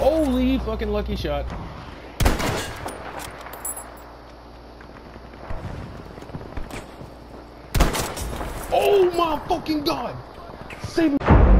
Holy fucking lucky shot. Oh my fucking god! Save me.